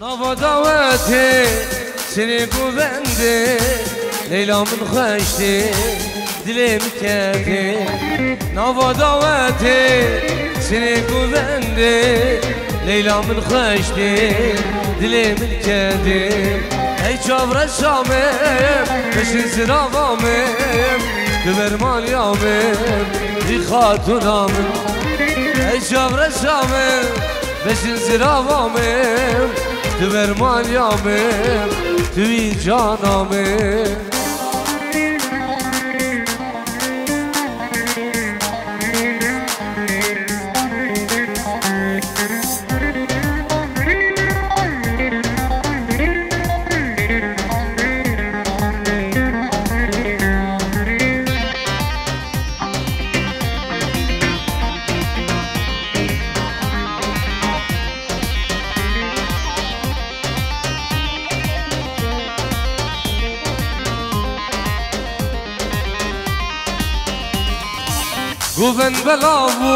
Nava daveti seni güvendi Leylamın hoşti dilim kendi Nava daveti seni güvendi Leylamın hoşti dilim kendi Ey çavre şamim peşin sıravamim Güver malyamim bir hatunamım Ey çavre şamim peşin sıravamim Güver malyamim tüy canamim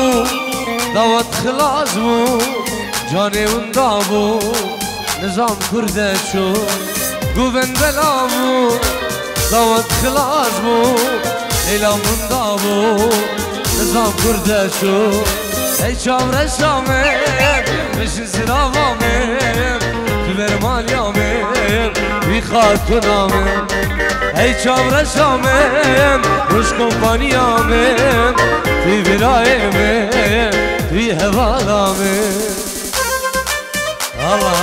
بو دعوت خلاص بو جانه اوندا بو نظام کرده شو گوون بلا بو دعوت خلاص بو اعلام اوندا بو نظام کرده شو ای چامره شامم بشین سراوامم تو برمالیامم بی خاتونامم ای چامره شامم روش کمپانیامم توی برایمه توی هوادامه الله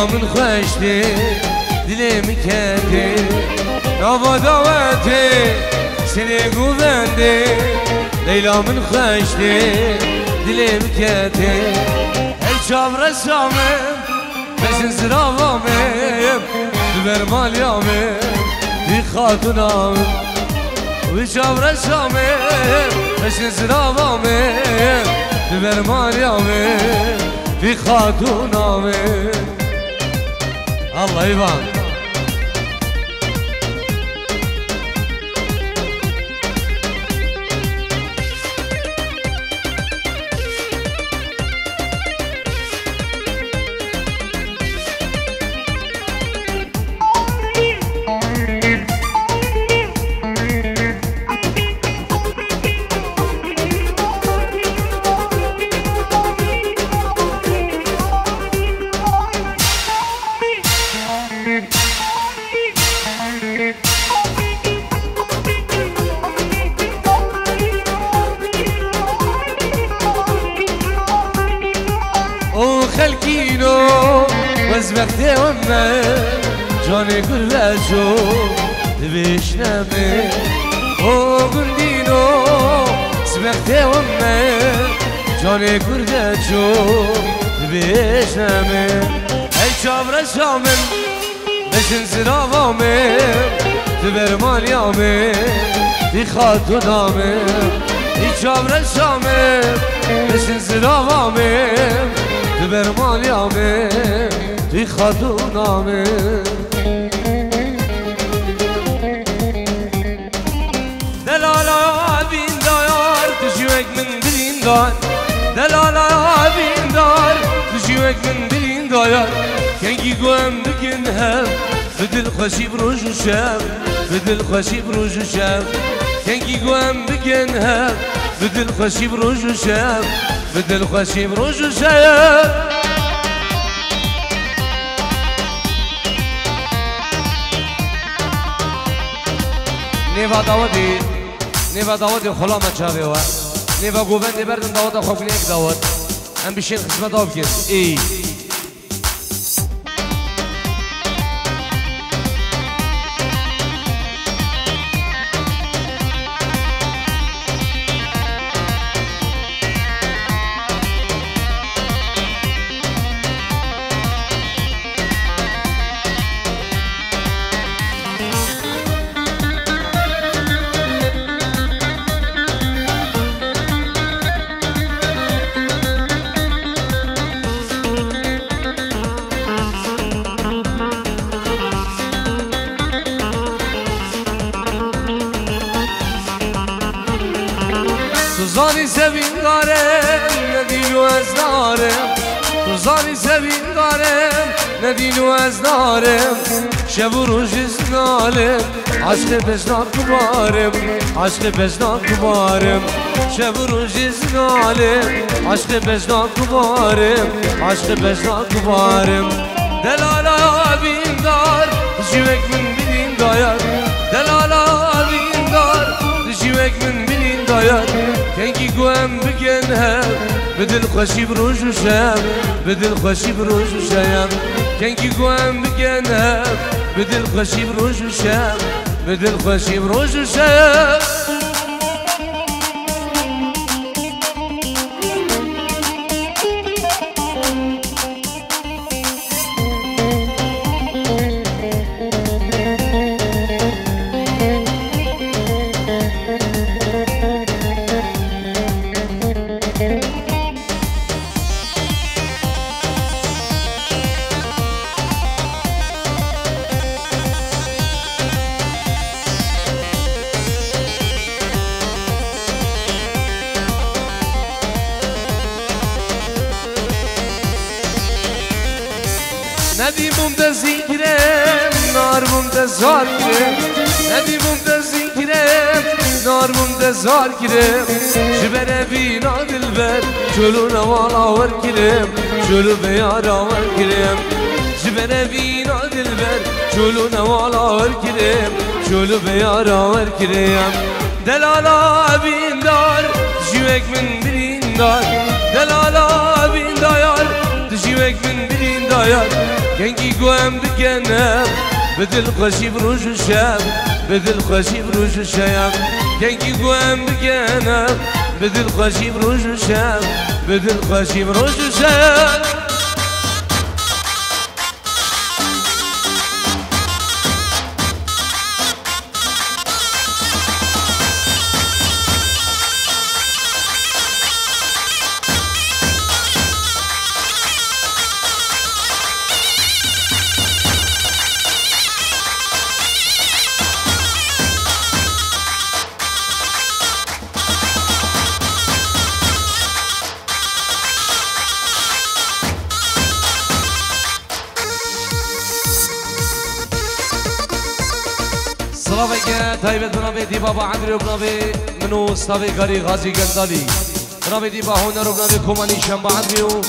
Eylamın hoşti dilimi kendi Nava daveti seni güvendi Eylamın hoşti dilimi kendi El çavre samim Besin sıravamim Düver malyamim Bir hatunamim وجبر شامي مش زرابامي تبر مريامي في خاتونامي الله يبان بشنمه او گندینو از وقت امه جان گربجو بشنمه ای چابر شامم بشن زراوامه تبر مالیامه بی خاتونامه ای چابر شامم بشن زراوامه تبر مالیامه بی خاتونامه دلالا من دار دلالا بین دار تجوک من دلین دار کنگی گوهم بگن هم بدل خوشی بروش شب بدل خوشی بروش شب. کنگی گوهم بگن هم بدل خوشی بروش شب بدل خوشی بروش شب. نیوا داودی نیوا داودی خلا ما چاوی نيفا قوبان دي برد نضوط أخوك ليك دوت أم بشين خشمة دوب كيس إيه garem Ne dilu ez narem Şevu rujiz nalem Aşkı peznak kubarem Aşkı peznak kubarem Şevu rujiz nalem Aşkı peznak kubarem Aşkı peznak kubarem Delala bindar Jivek min bilin dayar Delala bindar Jivek min bilin dayar Kenki guem bigen باید کنگی گوهم بگن هم بدل خوشی بروشوشم بدل خوشی بروشوشم کنگی گوهم بگن هم بدل خوشی بروشوشم بدل خوشی بروشوشم زار گرم جبره بینا دلبر چلو نوالا ور گرم چلو بیارا ور گرم جبره بینا دلبر چلو نوالا ور گرم چلو بیارا ور گرم دلالا بیندار جوک من بیندار دلالا بیندار جوک من بیندار كنكي قوام بكنا بدل خوشي بروج الشام بدل خوشي بروج الشام كي قوام بقانا بدل قشيب رجل شاب بدل قشيب رجل شاب غيبت بنابي ديبا عمري وبنابي منو صافي غري غازي قندالي بنابي ديبا هنا وبنابي كوماني شام بعدري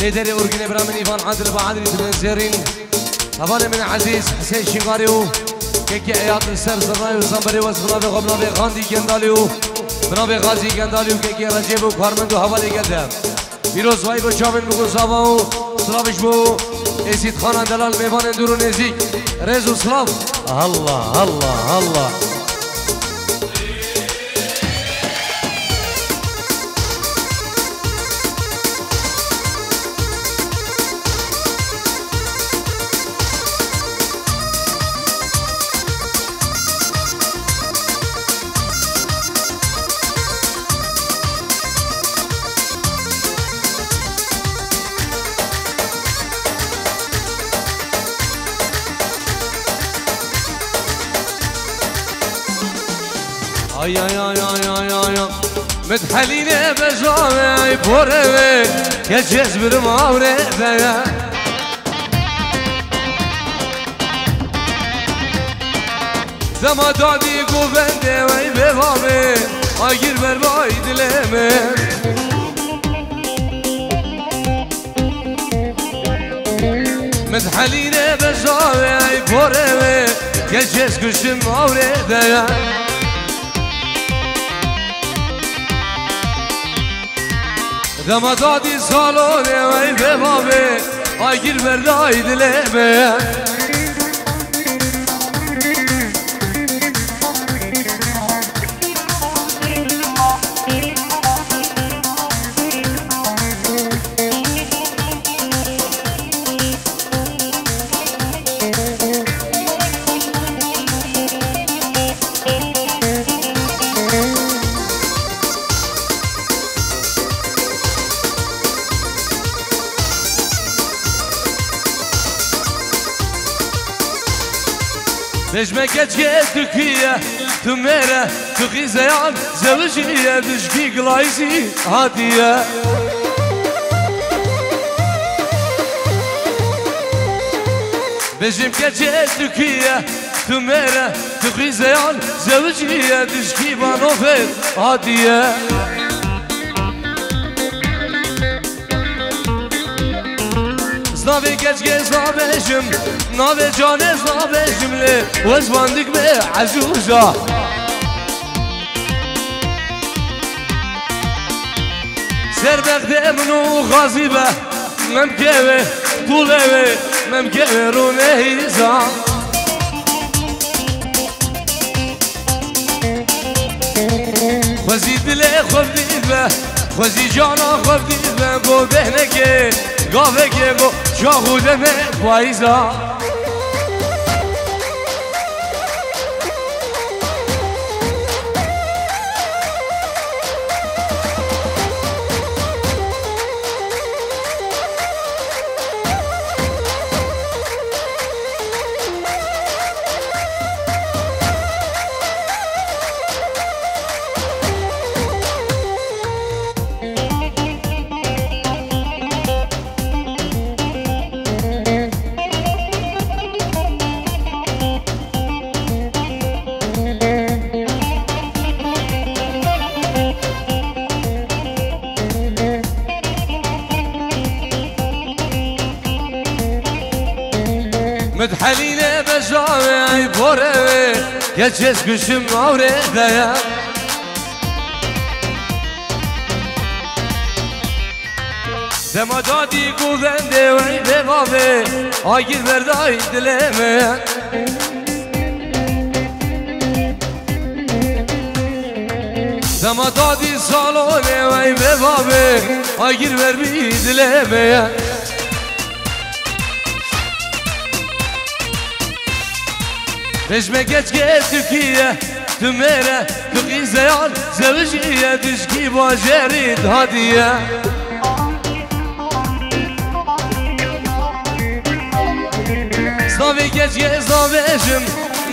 ليدري أورجيني برامي إيفان عادل بعدري تنزيرين هفاني من عزيز حسين شنغاري كيكي عياط السر زراي زرناي وزنبري وزبنابي غبنابي غاندي قندالي بنابي غازي قندالي كيكي رجيب وكارمند وهفالي قدام پیروز وای با چاوین بگو زاوا و سلاوش بو. ایزید خان دلال ميفان دورو نزيك رزو و الله الله الله. oreve Geleceğiz bir mavrefeye Zama dadi kuvvete vay be vave Ay gir ver vay dileme. Medhaline bezave ay poreve Geleceğiz kuşum mavrefeye Ramadadi salone vay be babe Ay gir verdaydı leme بردای دلمه نجمة كتجي تكية تميرة تقي زيان زوجية تشكي قلايزي هادية بجم كجيت تكية تميرة تقي زيان زوجية تشكي بانوفيت هادية Znave keçke znaveşim Nave cane znaveşimle Vezbandik be azuza Serbekte mnu gazibe Memkeve tuleve Memkeve runehiza خوزی دل خوب دیده خوزی جانا خوب دیده گو بهنه که گاوه که گو شاهوده به پاییزا. Geçeceğiz kışım avredeye Dema dadi kuzen de veyde gabe Agir verdayı dileme Dema dadi salone veyde gabe Agir ver bir dilemeye. نجمة قد قد فيا تميرة تقي زيان زوجية تشكي بوجريد هادية صافي قد قد صافي جم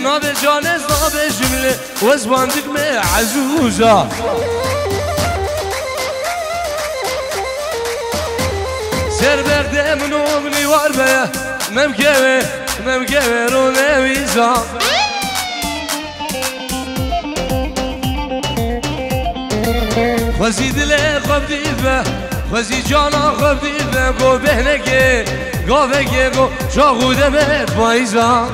نابي جاني صافي جملة وزبان دقمة عزوجة سر برده منو منی وار ما مكاوي ما مكاوي که رو وزی دل خبیبه وزی جان خبیبه گو به نگه گو به گو جا گوده به پایزان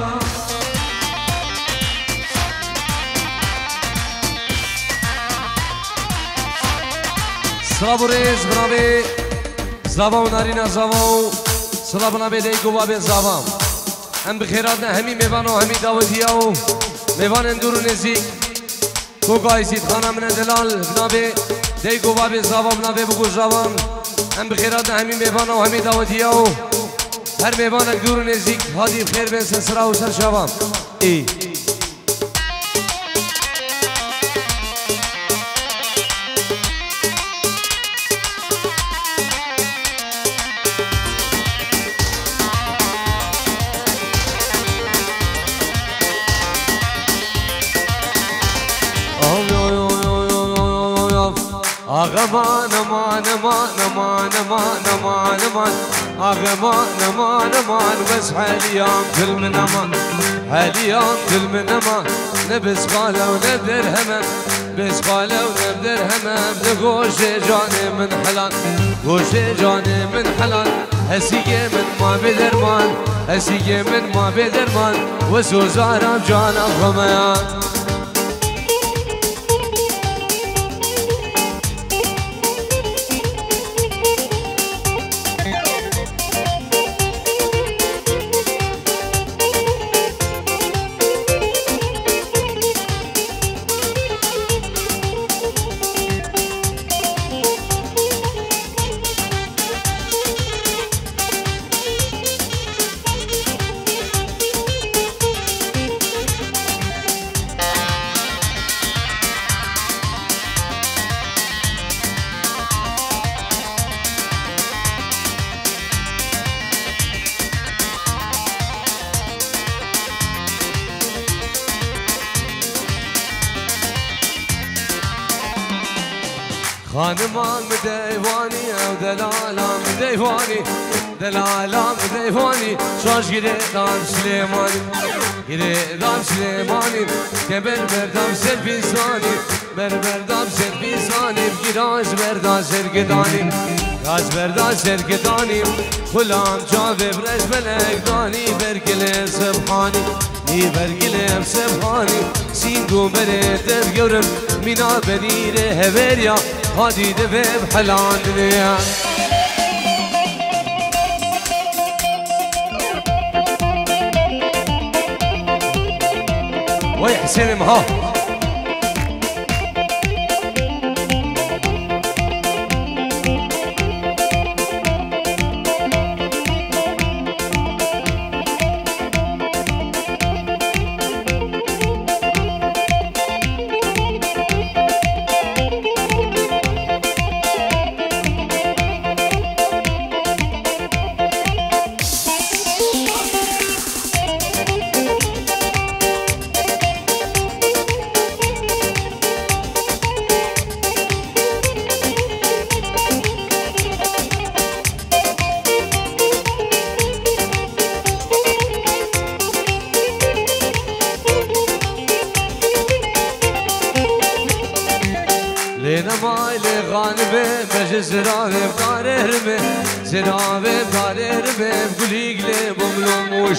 سلام برز برابه زبان نرین از زبان سلام نبی دیگو باب به زبان. هم بخیرات نه همی میبان و همی داویدی او میبان اندور نزیک. تو خانم ندلال بنابی دی گوا به زواب نوی بگو جوان هم بخیرات همین میوان و همین دعوتی و هر میوان دور نزدیک هادی خیر بین سرسرا و سر شوام ای غمان أمان أمان أمان أمان أمان أمان أمان أمان بس هاليوم كل من أمان هاليوم كل من أمان. نبس باله ونبدر همه بس باله ونبدر همه بلغوشي جاني من حلان غوشي جاني من حلان هسيقي من ما بدرمان هسيقي من ما بدرمان. وسوزارم جانم غميان خانمان مديواني او دلالا مديواني دلالا مديواني شاش گیره دام سلیمانی گیره دام سلیمانی که بر بردام سر بیزانی بر بردام سر بیزانی گیراز بردان سرگدانی گاز بردان سرگدانی خلام جاوه برش بلک دانی برگل سبحانی نی برگل سبحانی سینگو بره در گورم مینا بنیره هوریا هادي دبي بحلان دنيا. ويا مهو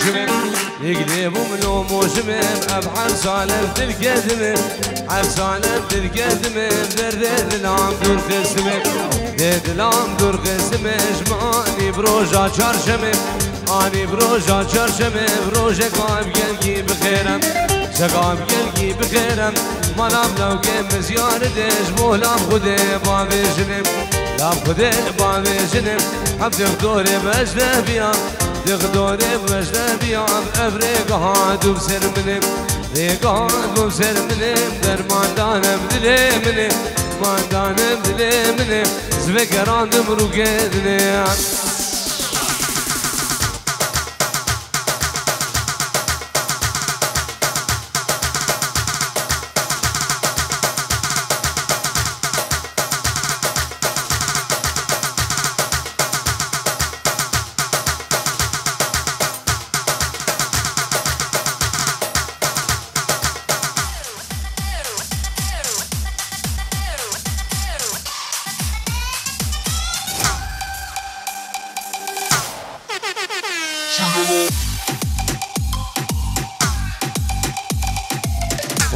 وشمم يقلب وملوم وشمم أبحر سالم تلقى ذمم عب سالم تلقى ذمم ذرد العام دور قسمك ذرد العام دور قسمك جمعاني بروجا شرشمم أني بروجا شرشمم بروجا قائم قلقي بخيرم شقام يلقي بخيرم مالام لو قيم زيارة جبوه لام خده بابي جنب لام خده بابي جنب حبدك دوري بأجنبيا دغدوري بمجنبي عم أفريق هاد وبسر منم ريق هاد وبسر منم در مادان بدلي منم مادان بدلي منم زفقران دمرو قدنم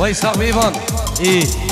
Lejsa Mivan e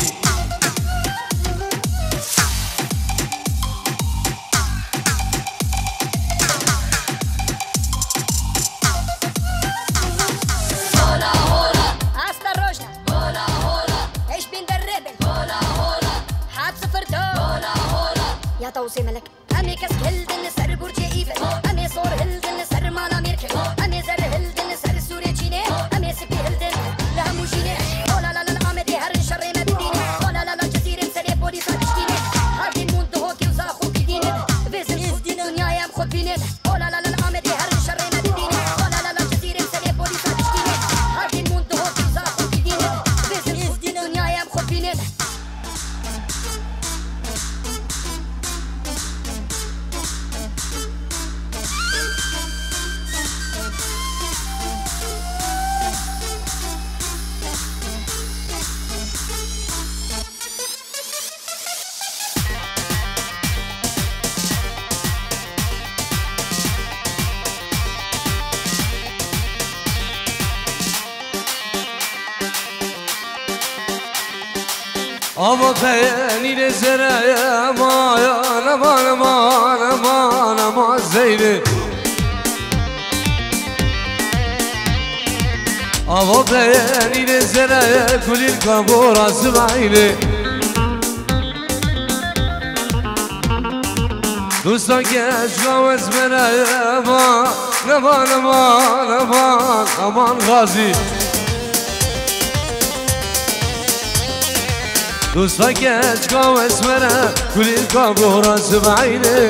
كل الكابورة اسمعيني دوستان گش لوز بره افان أمان افان افان أمان غازی دوستان گش لوز بره کلی کابورا سمعینه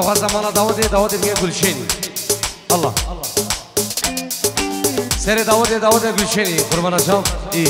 خواستم مانا داوده داوده دیگه گلشنی الله سر داوده داوده گلشنی قربان شام ای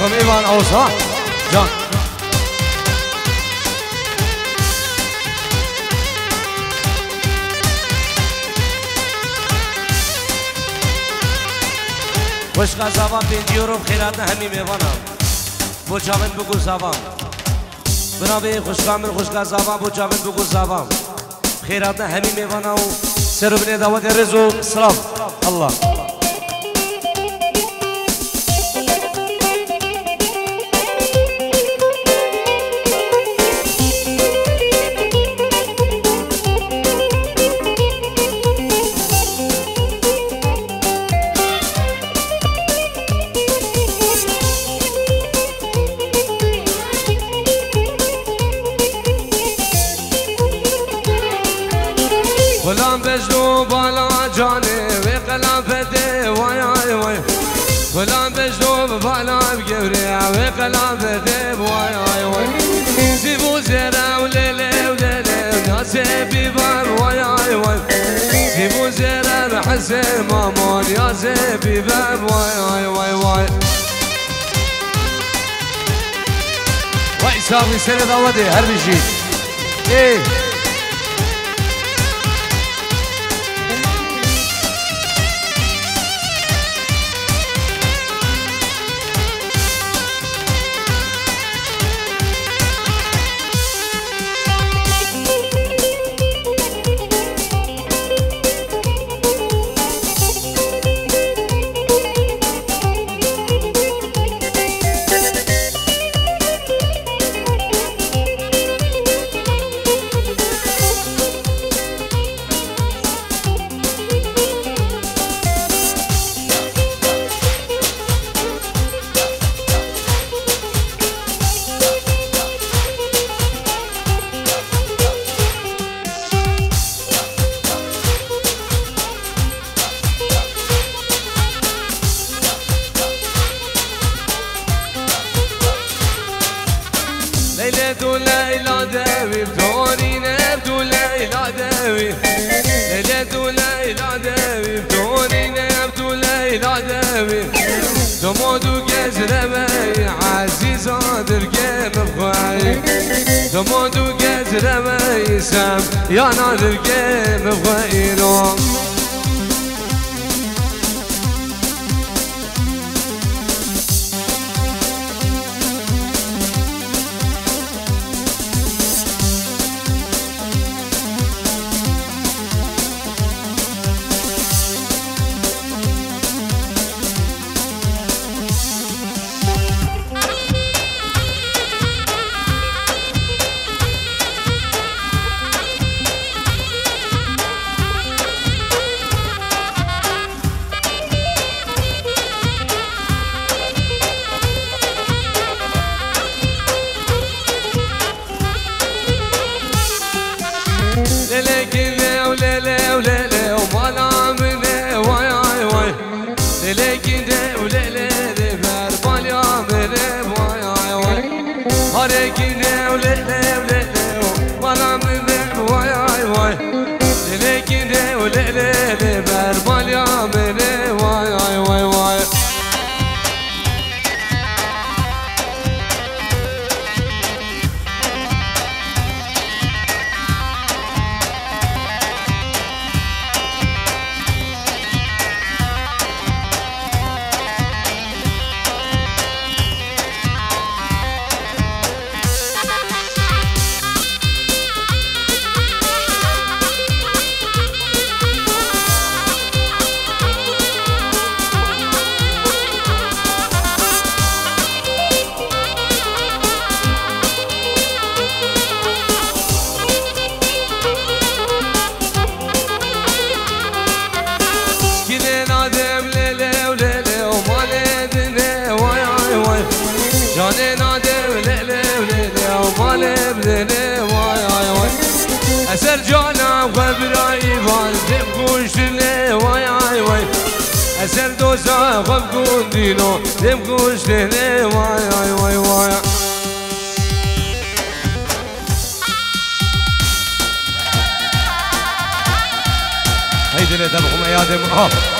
welcome Ivan Osa. John. خوش زبان بین یوروب خیرات همی میوانم بو جامن بگو زبان بنابه خوشگامر خوشگا زبان بو جامن بگو زبان خیرات همی میوانم سر بنی دعوت رزو سلام الله ze mamon ya ze bibe vay vay vay vay Vay sağ ol seni davadı her bir şey. Ey هيدي لدمهم يا دمعة.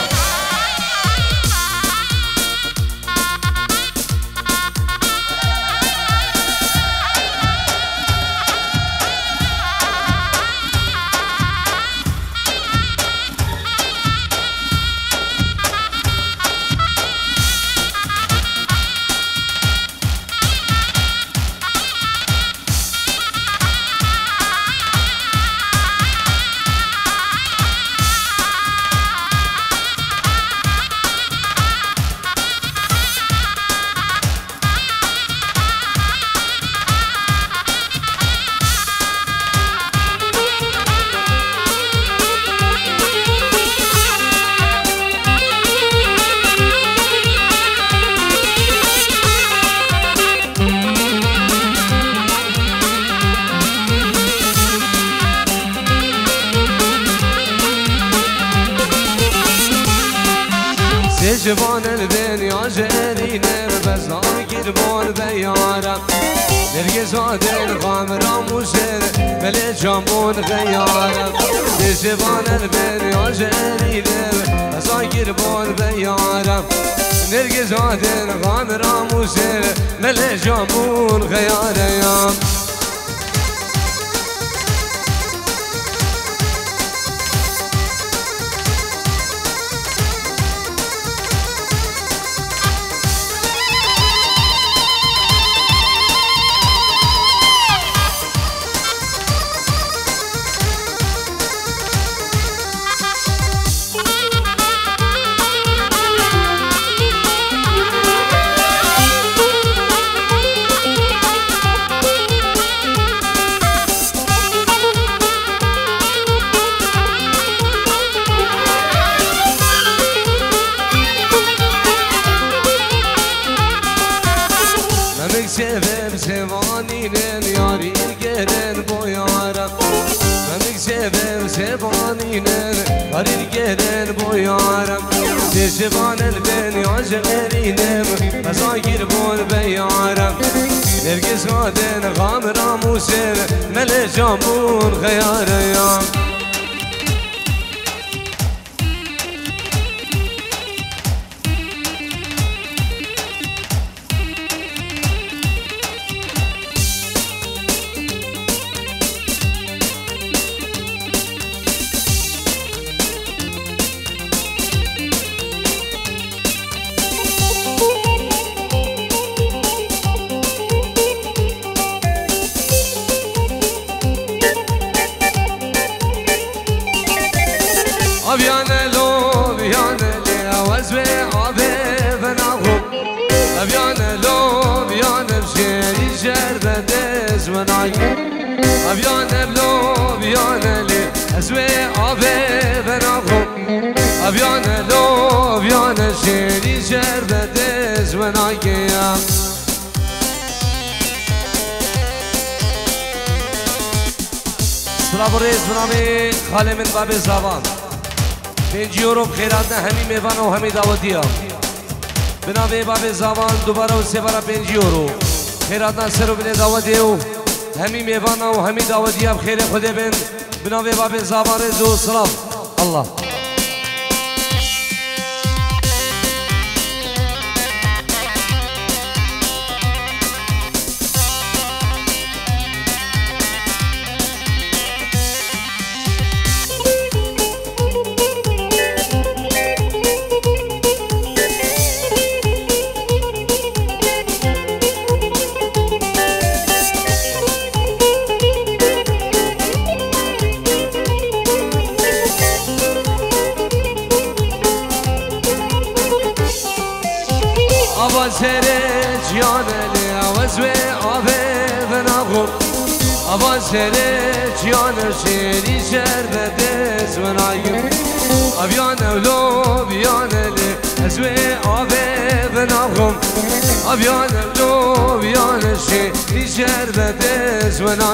Şişivan elbeni acel erinim Azagir bol beyarem Nergis vaden gamra musem Mele jambun gayarem حال من و به زبان پنجی خیرات نه همی میوان و همی دعوتیا بنابه و به زبان دوباره و سه بار پنجی اوروب خیرات نه سر و بنا همی میوان و همی دعوتیا خیر خود بن بنابه با به زبان رزو سلام الله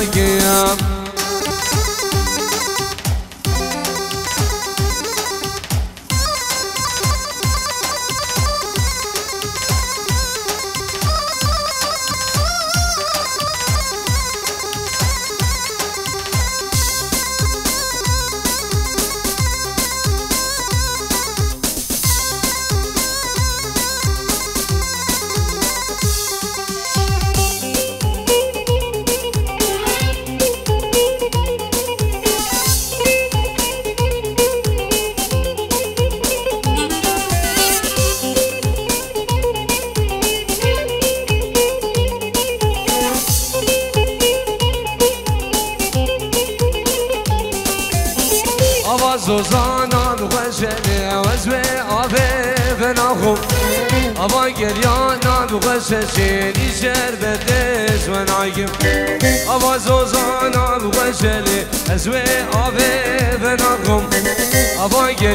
giyam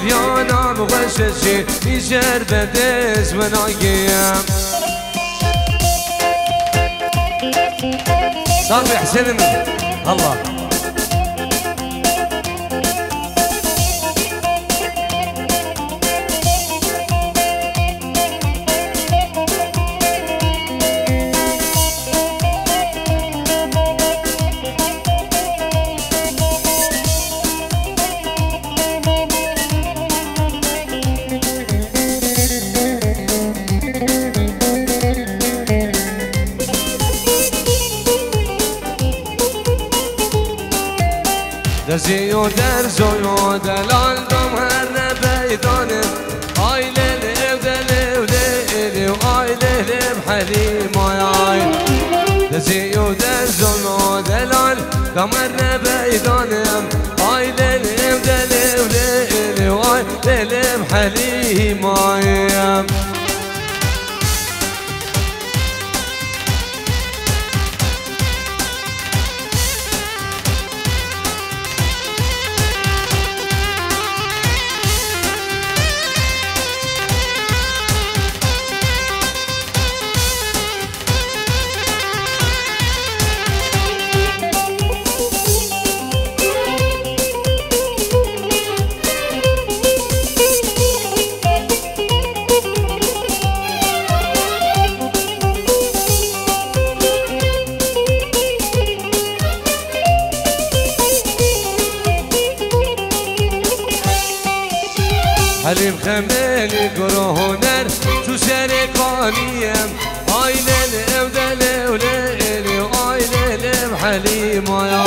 گریانم غششی میشر به دز مناگیم صافي حسين الله. دزی و درز و دلال دم هر نبیدانه آی لیلی و دلی و لیلی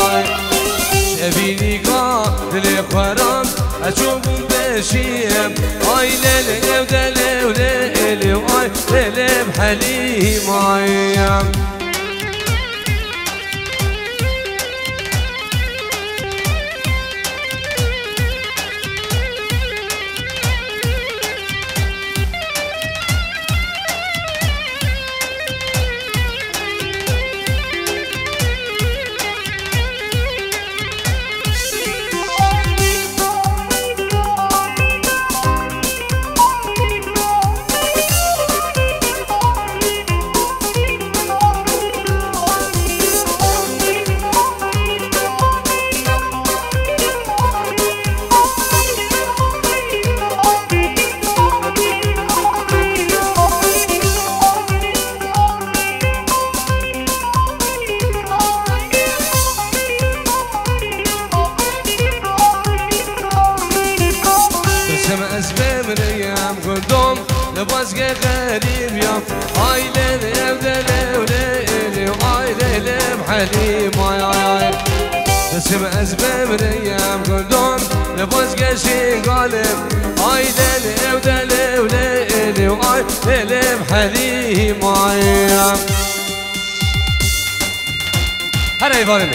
خوای شبینی کا دل خورم اچو بون بشیم. آی لل لو دل لو لل آی دل حلیم آیم. بحليم عيام هلا يا فاضل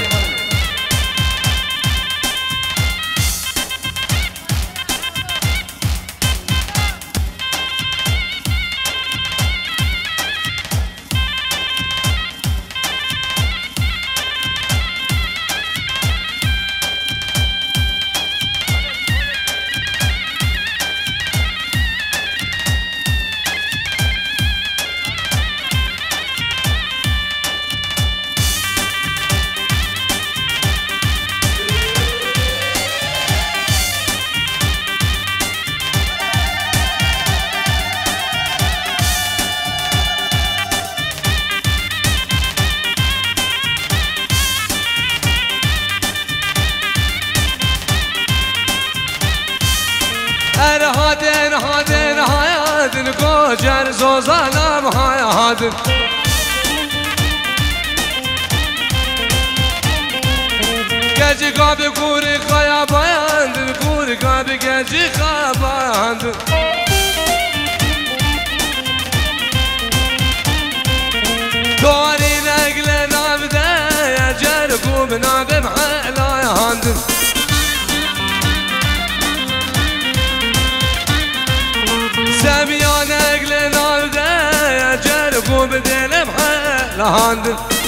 hayatın Gece kabi kuri kaya bayandın Kuri kabi gece kaya yandım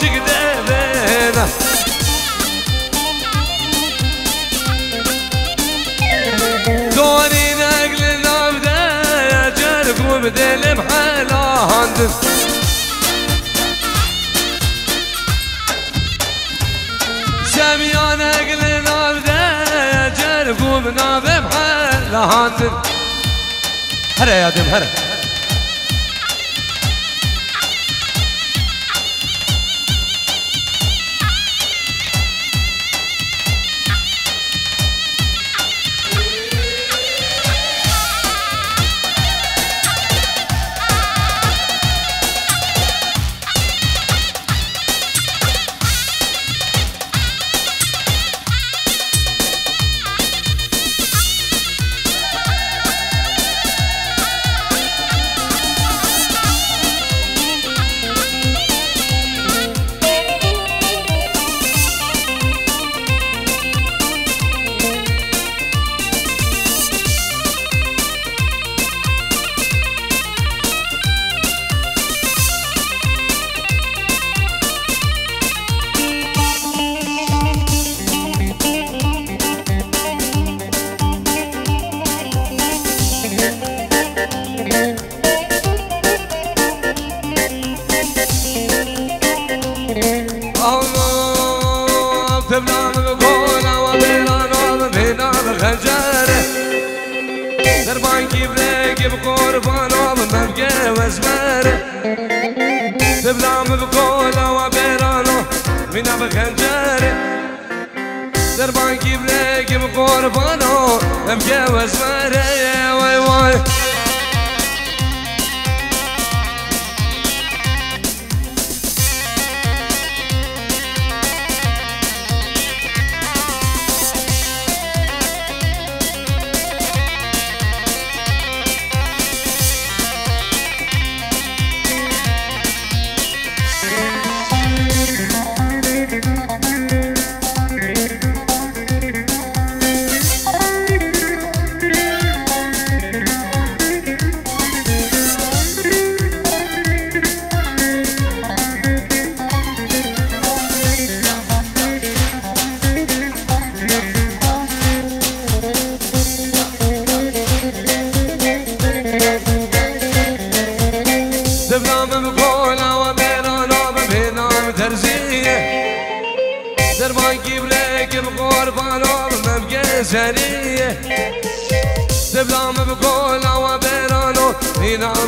تقدر دوني نقل نبدا اجرك وبدل محلان سميان أقل نبدا اجرك وبنابه محلان هلا يا دم هلا پنجره در بانکی بلگی بقربان آلم بمگه وزمره تبلام بقولا و بیرانو مینا بخنجره در بانکی بلگی بقربان آلم بمگه وزمره وای وای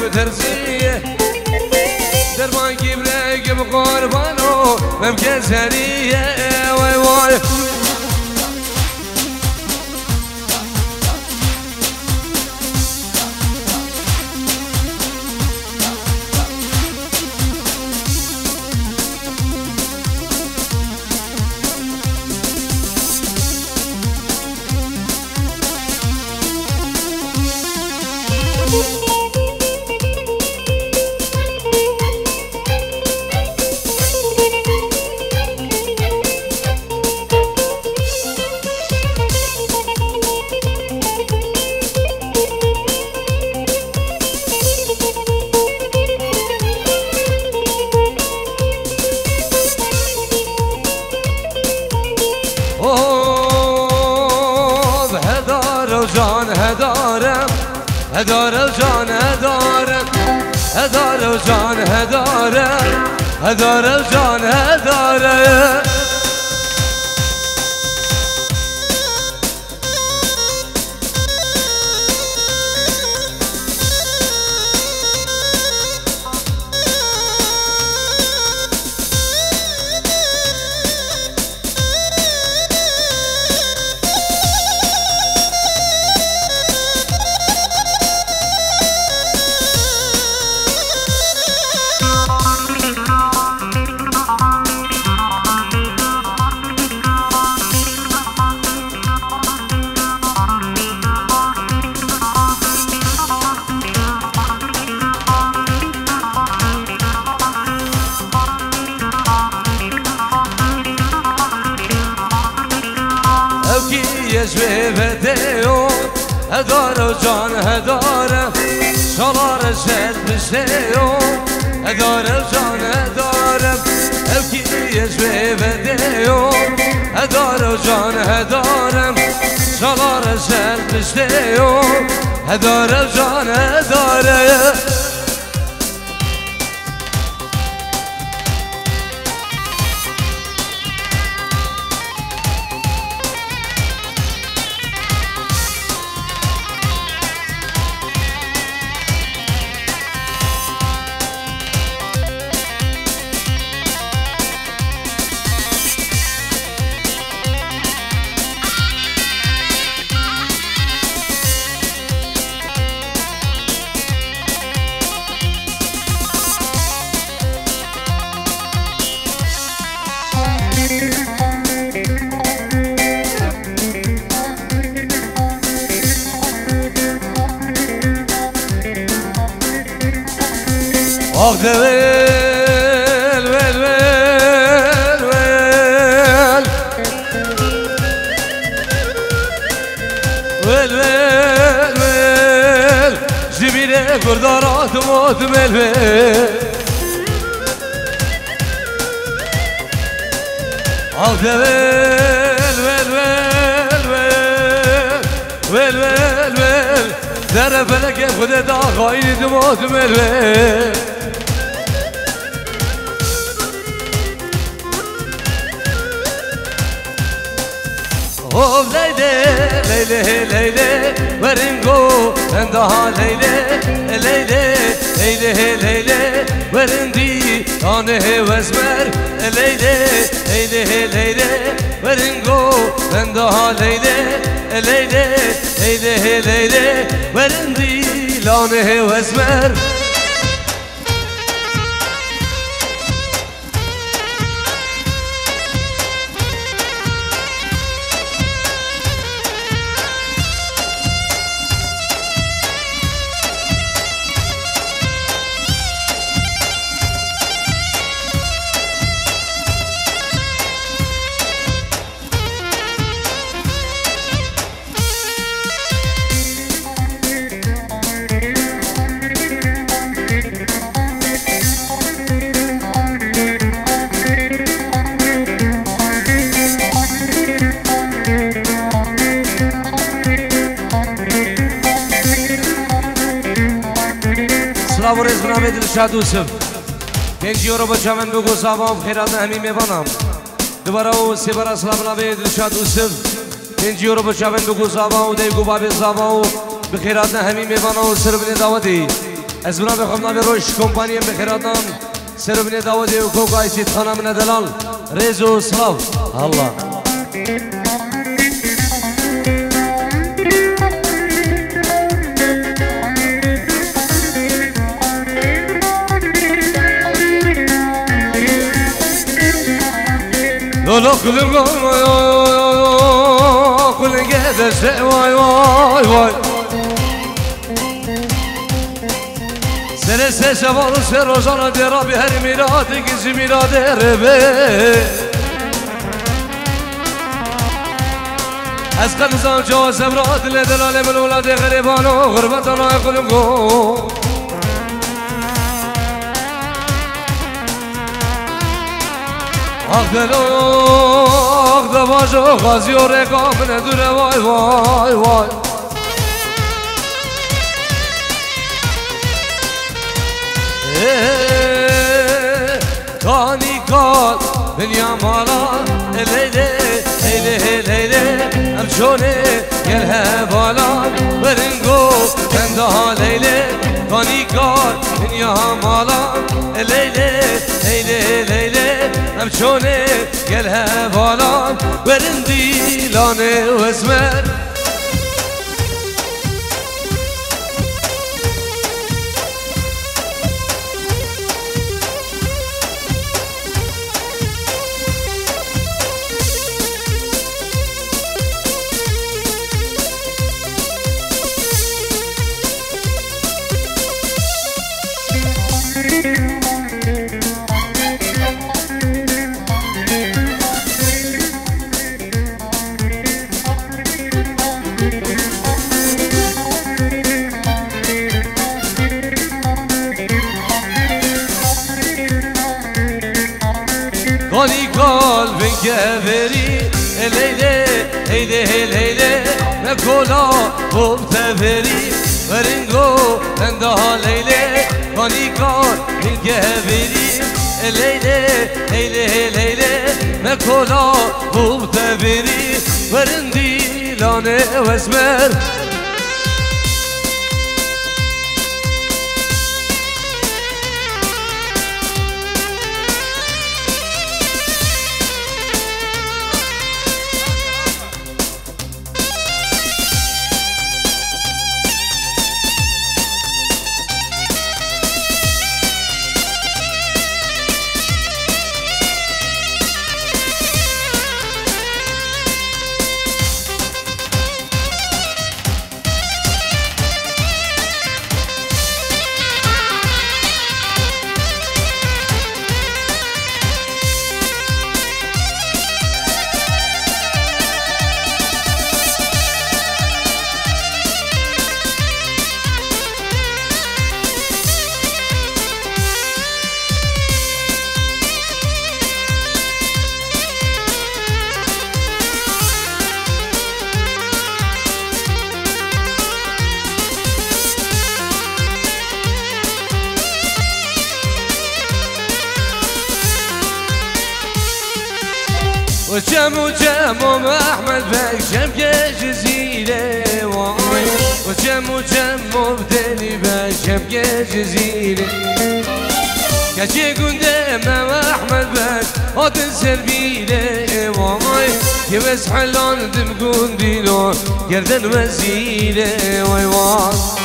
بينام ترزية دربان كيبلك بقربانا بمبقى زرية واي واي Thank هذا رجع روز برام دلشاد یوسف بنجی رو بچه من بگو سلام خیرات همی میبانم دوباره او سی بار سلام نبی دلشاد یوسف بنجی رو بچه من بگو سلام و دیگو بابی سلام به خیرات همی میبانم سر بین دعوتی از برام بخوام نبی روش کمپانیم به خیراتم سر بین دعوتی و کوکایسی خانم ندلال رزو سلام الله ولا كل در آبی هر ربه از زن غریبان و غربت Akdeloyok da vajo gazio rekamine düre vay vay vay Kani kat dünya mala eleyle eleyle eleyle Emşone gel hevalan verin go ben daha leyle Kani kat dünya mala eleyle eleyle eleyle همچونه گل هوالان برندی لانه و ازمر قلب جبري هيدي هيدي هيدي مكولا ومتبري ورنجو عندها ليلى كوني كون الجبري ليلى هيدي هيدي مكولا ومتبري ورندي لونه واسمر احمد بك جم جزيره واي وجم وجم بدني بك جم جزيره كشي قدام ام احمد بك odun serbiyle vay Yeves halan dim gundino Gerden vezire vay vay وجم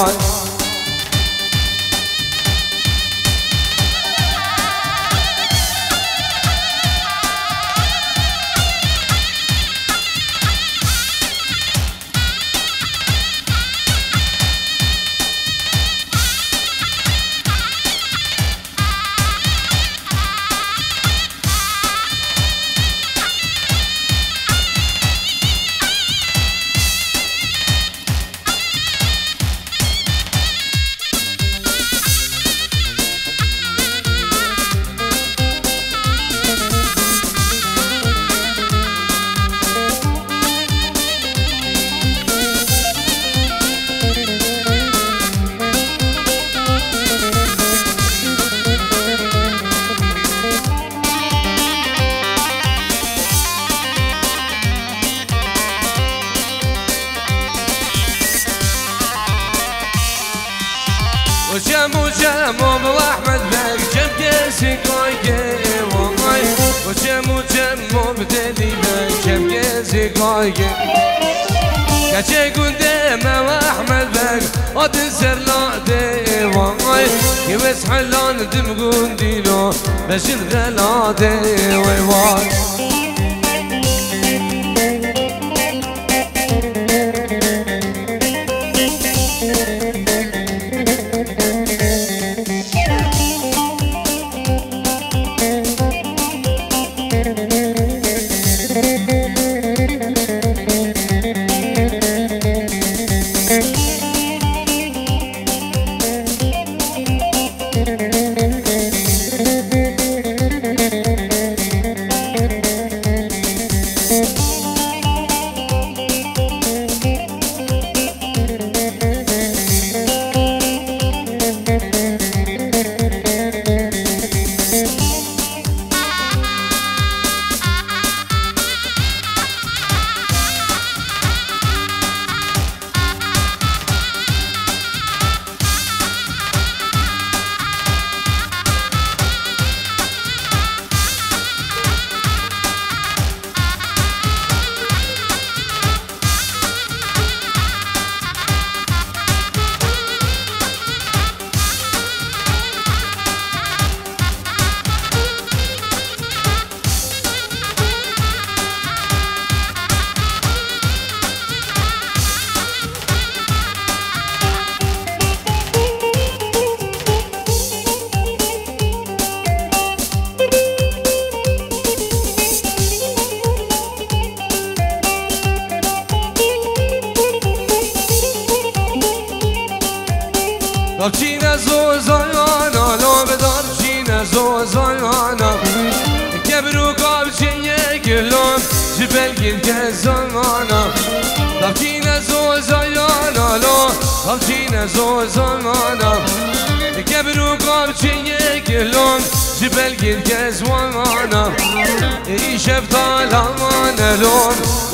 heart.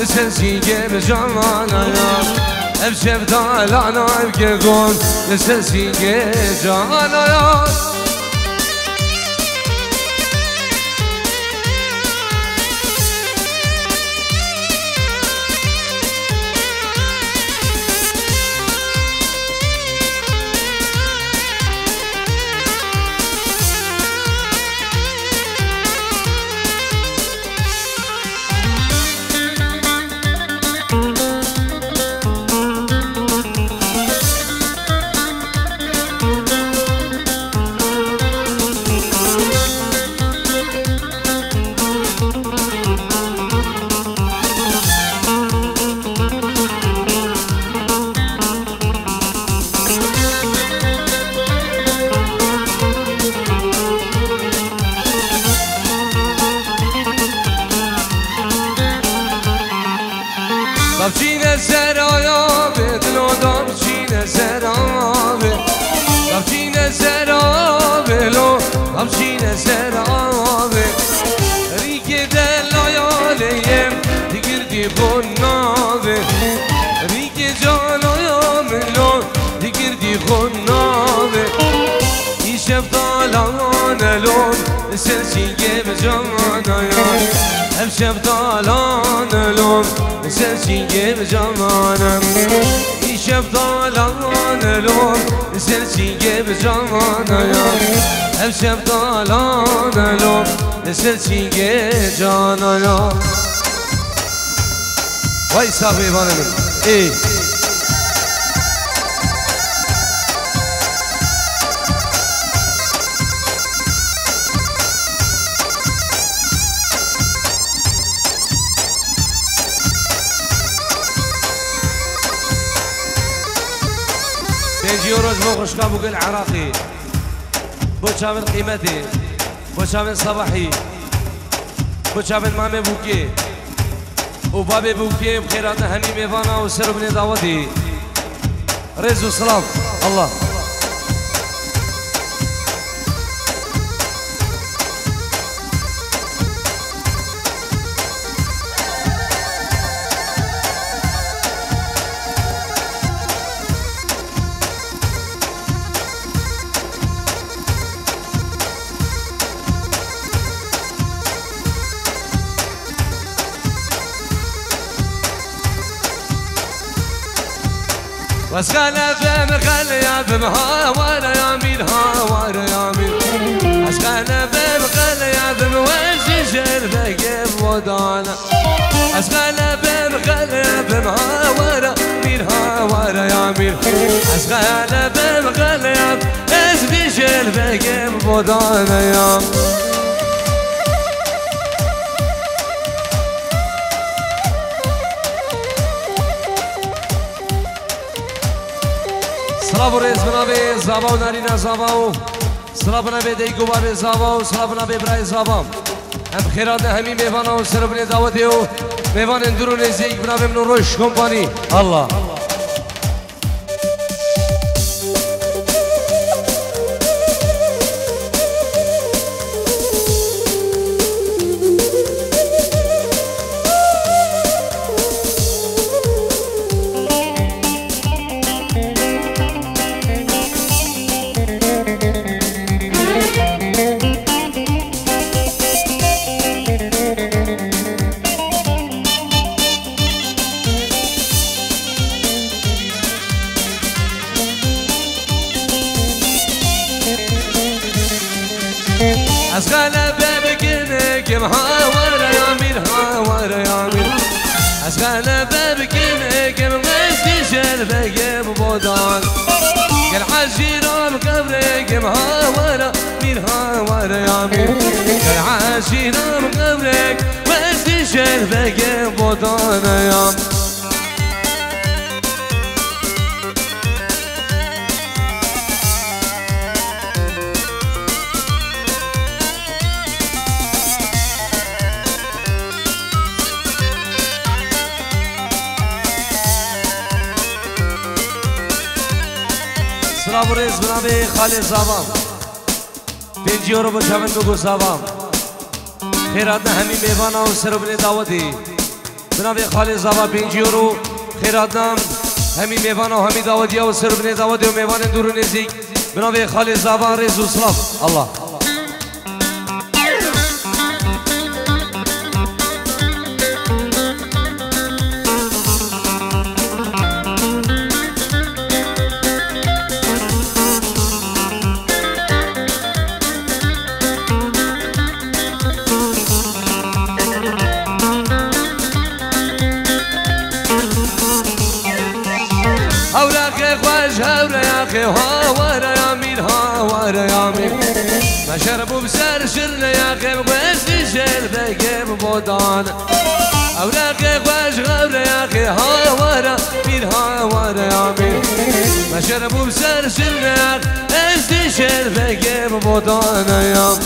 لسلسيجي بجمان عيار أبشب دالعنا بكيكون لسلسيجي جان عيار تقوی بانه ای. بيجي يروج فوق شكابوك العراقي بوشا من قيمتي بوشا من صباحي بوشا من مامي بوكي وبابي بوكي بخيرات هني ميفانا وسربني داودي رزو سلام الله. واسخن افم خلي افم هاوار يا ميد هاوار يا ميد اسخن افم خلي افم وش شر بقيم ودانا اسخن افم خلي افم هاوار ميد هاوار يا ميد اسخن افم خلي افم اسمي شر بقيم ودانا يا Slavu Rezvravi, Zavao Narina Zavao Slavu Nabi Dejgubar Zavao Slavu Nabi Braj Zavao هم خیرات همی میوان و سربنی دعوتی و میوان اندرون زیگ بنابیم نروش کمپانی الله اشغال بابك كم غيس كيشان بقيم بودان. قال حاجي رام قبري كم هاورا مين هاورا يا مين؟ قال حاجي رام قبري غيس كيشان بقيم بودان يا مين؟ ورز بنامه خاله زوام پنجی رو به چمن بگو زوام خیرات همی میوانا و سر بن دعوتی بنامه خاله زوا پنجی رو خیرات همی میوانا و همی دعوتی و سر بن دعوتی و میوان دور نزدیک بنامه خاله زوا رز و الله شرب وبشرشر يا غيب واشي شرب بيجيب بودان؟ أو لا غيب واش يا غي هاي ورا مين هاي ورا يا بير ما شرب وبشرشر يا غيب اشي شرب بيجيب بودان يا